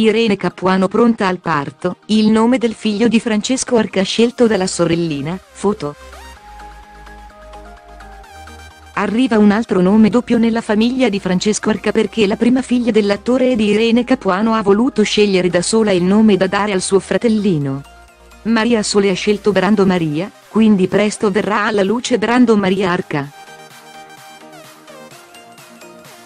Irene Capuano pronta al parto, il nome del figlio di Francesco Arca scelto dalla sorellina, foto. Arriva un altro nome doppio nella famiglia di Francesco Arca perché la prima figlia dell'attore e di Irene Capuano ha voluto scegliere da sola il nome da dare al suo fratellino. Maria Sole ha scelto Brando Maria, quindi presto verrà alla luce Brando Maria Arca.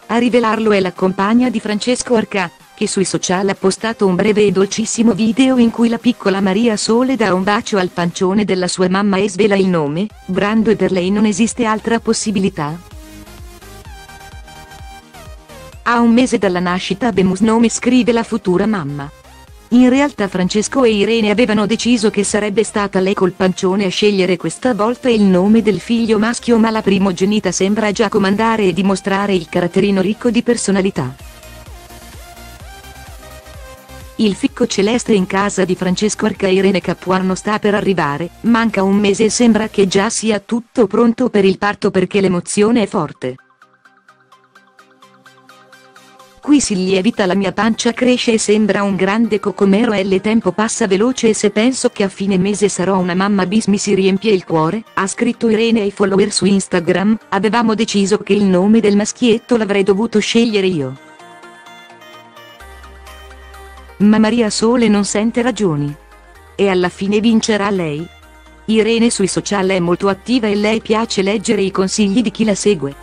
A rivelarlo è la compagna di Francesco Arca, che sui social ha postato un breve e dolcissimo video in cui la piccola Maria Sole dà un bacio al pancione della sua mamma e svela il nome, Brando e per lei non esiste altra possibilità. A un mese dalla nascita Bemus nome scrive la futura mamma. In realtà Francesco e Irene avevano deciso che sarebbe stata lei col pancione a scegliere questa volta il nome del figlio maschio ma la primogenita sembra già comandare e dimostrare il caratterino ricco di personalità. Il ficco celeste in casa di Francesco Arca e Irene Capuano sta per arrivare, manca un mese e sembra che già sia tutto pronto per il parto perché l'emozione è forte. Qui si lievita la mia pancia cresce e sembra un grande cocomero e il tempo passa veloce e se penso che a fine mese sarò una mamma bis mi si riempie il cuore, ha scritto Irene ai follower su Instagram, avevamo deciso che il nome del maschietto l'avrei dovuto scegliere io. Ma Maria Sole non sente ragioni. E alla fine vincerà lei? Irene sui social è molto attiva e lei piace leggere i consigli di chi la segue.